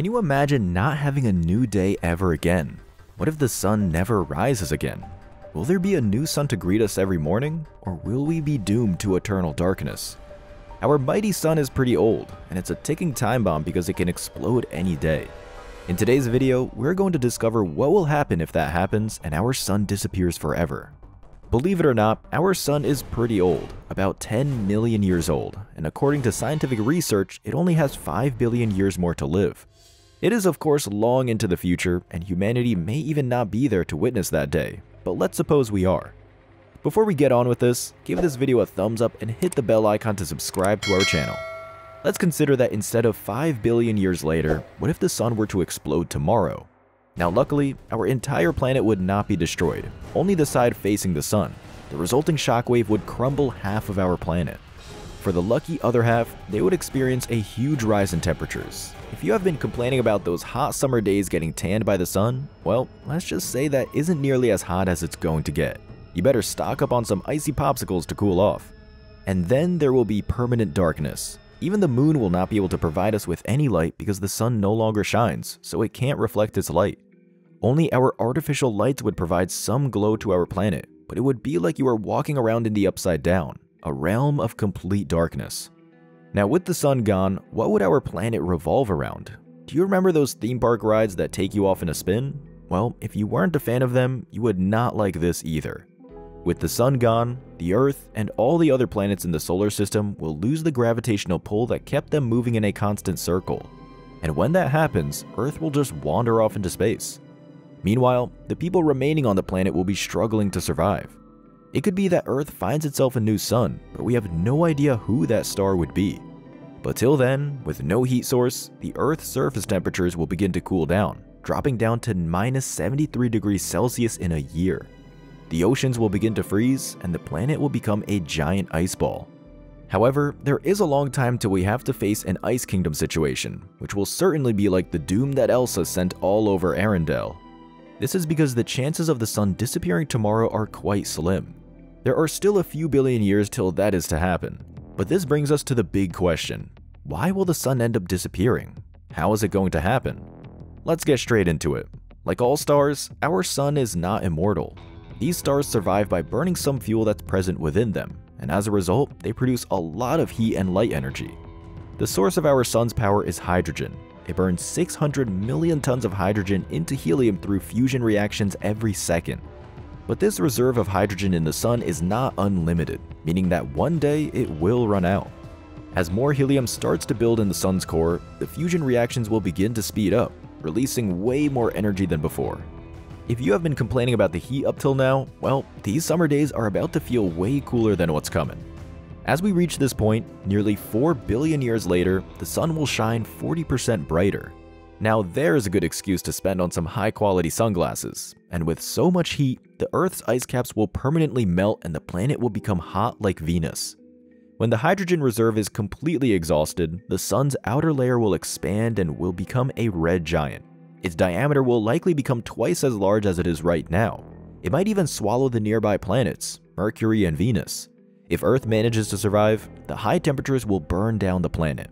Can you imagine not having a new day ever again? What if the sun never rises again? Will there be a new sun to greet us every morning, or will we be doomed to eternal darkness? Our mighty sun is pretty old, and it's a ticking time bomb because it can explode any day. In today's video, we're going to discover what will happen if that happens and our sun disappears forever. Believe it or not, our sun is pretty old, about 10 million years old, and according to scientific research, it only has 5 billion years more to live. It is of course long into the future, and humanity may even not be there to witness that day, but let's suppose we are. Before we get on with this, give this video a thumbs up and hit the bell icon to subscribe to our channel. Let's consider that instead of 5 billion years later, what if the sun were to explode tomorrow? Now luckily, our entire planet would not be destroyed, only the side facing the sun. The resulting shockwave would crumble half of our planet. For the lucky other half, they would experience a huge rise in temperatures. If you have been complaining about those hot summer days getting tanned by the sun, well, let's just say that isn't nearly as hot as it's going to get. You better stock up on some icy popsicles to cool off. And then there will be permanent darkness. Even the moon will not be able to provide us with any light because the sun no longer shines, so it can't reflect its light. Only our artificial lights would provide some glow to our planet, but it would be like you were walking around in the upside down, a realm of complete darkness. Now with the sun gone, what would our planet revolve around? Do you remember those theme park rides that take you off in a spin? Well, if you weren't a fan of them, you would not like this either. With the sun gone, the Earth and all the other planets in the solar system will lose the gravitational pull that kept them moving in a constant circle. And when that happens, Earth will just wander off into space. Meanwhile, the people remaining on the planet will be struggling to survive. It could be that Earth finds itself a new sun, but we have no idea who that star would be. But till then, with no heat source, the Earth's surface temperatures will begin to cool down, dropping down to minus 73 degrees Celsius in a year. The oceans will begin to freeze, and the planet will become a giant ice ball. However, there is a long time till we have to face an Ice Kingdom situation, which will certainly be like the doom that Elsa sent all over Arendelle. This is because the chances of the sun disappearing tomorrow are quite slim. There are still a few billion years till that is to happen. But this brings us to the big question. Why will the sun end up disappearing? How is it going to happen? Let's get straight into it. Like all stars, our sun is not immortal. These stars survive by burning some fuel that's present within them, and as a result, they produce a lot of heat and light energy. The source of our sun's power is hydrogen. It burns 600 million tons of hydrogen into helium through fusion reactions every second. But this reserve of hydrogen in the sun is not unlimited, meaning that one day it will run out. As more helium starts to build in the sun's core, the fusion reactions will begin to speed up, releasing way more energy than before. If you have been complaining about the heat up till now, well, these summer days are about to feel way cooler than what's coming. As we reach this point, nearly 4 billion years later, the sun will shine 40% brighter. Now there's a good excuse to spend on some high quality sunglasses, and with so much heat, the Earth's ice caps will permanently melt and the planet will become hot like Venus. When the hydrogen reserve is completely exhausted, the sun's outer layer will expand and will become a red giant. Its diameter will likely become twice as large as it is right now. It might even swallow the nearby planets, Mercury and Venus. If Earth manages to survive, the high temperatures will burn down the planet.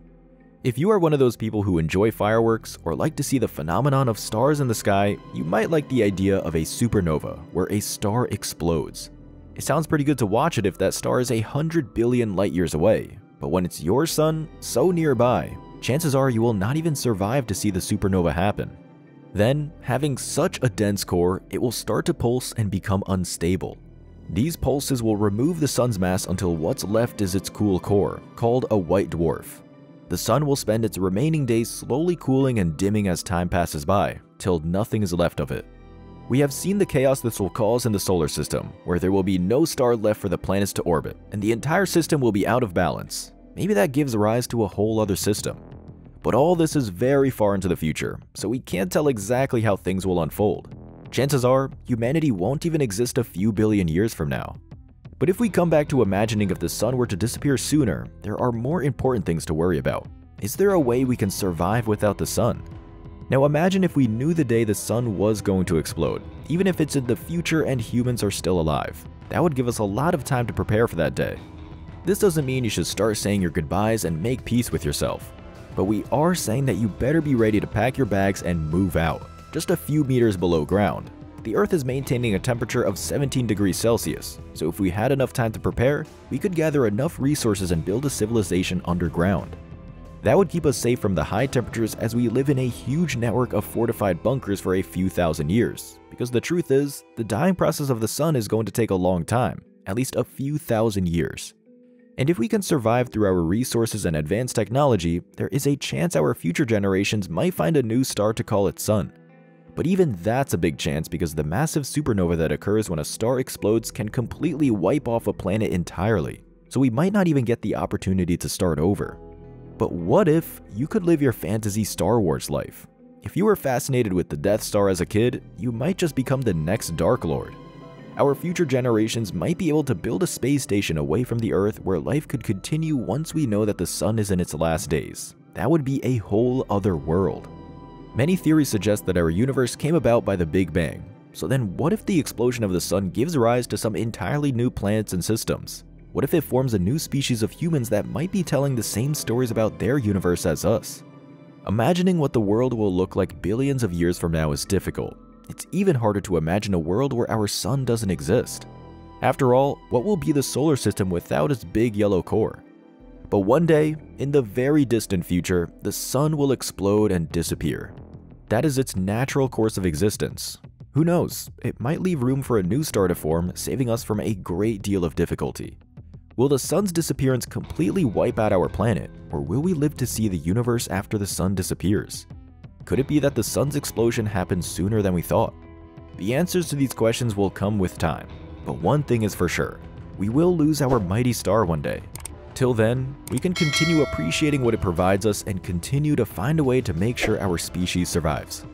If you are one of those people who enjoy fireworks or like to see the phenomenon of stars in the sky, you might like the idea of a supernova, where a star explodes. It sounds pretty good to watch it if that star is a hundred billion light years away, but when it's your sun, so nearby, chances are you will not even survive to see the supernova happen. Then, having such a dense core, it will start to pulse and become unstable. These pulses will remove the sun's mass until what's left is its cool core, called a white dwarf. The sun will spend its remaining days slowly cooling and dimming as time passes by, till nothing is left of it. We have seen the chaos this will cause in the solar system, where there will be no star left for the planets to orbit, and the entire system will be out of balance. Maybe that gives rise to a whole other system. But all this is very far into the future, so we can't tell exactly how things will unfold. Chances are, humanity won't even exist a few billion years from now. But if we come back to imagining if the sun were to disappear sooner, there are more important things to worry about. Is there a way we can survive without the sun? Now imagine if we knew the day the sun was going to explode, even if it's in the future and humans are still alive. That would give us a lot of time to prepare for that day. This doesn't mean you should start saying your goodbyes and make peace with yourself. but we are saying that you better be ready to pack your bags and move out, just a few meters below ground. The Earth is maintaining a temperature of 17 degrees Celsius, so if we had enough time to prepare, we could gather enough resources and build a civilization underground. That would keep us safe from the high temperatures as we live in a huge network of fortified bunkers for a few thousand years. Because the truth is, the dying process of the sun is going to take a long time, at least a few thousand years. And if we can survive through our resources and advanced technology, there is a chance our future generations might find a new star to call its sun. But even that's a big chance because the massive supernova that occurs when a star explodes can completely wipe off a planet entirely, so we might not even get the opportunity to start over. But what if you could live your fantasy Star Wars life? If you were fascinated with the Death Star as a kid, you might just become the next Dark Lord. Our future generations might be able to build a space station away from the Earth where life could continue once we know that the sun is in its last days. That would be a whole other world. Many theories suggest that our universe came about by the Big Bang. So then what if the explosion of the sun gives rise to some entirely new planets and systems? What if it forms a new species of humans that might be telling the same stories about their universe as us? Imagining what the world will look like billions of years from now is difficult. It's even harder to imagine a world where our sun doesn't exist. After all, what will be the solar system without its big yellow core? But one day, in the very distant future, the sun will explode and disappear. That is its natural course of existence. Who knows, it might leave room for a new star to form, saving us from a great deal of difficulty. Will the sun's disappearance completely wipe out our planet, or will we live to see the universe after the sun disappears? Could it be that the sun's explosion happened sooner than we thought? The answers to these questions will come with time, but one thing is for sure, we will lose our mighty star one day. Till then, we can continue appreciating what it provides us and continue to find a way to make sure our species survives.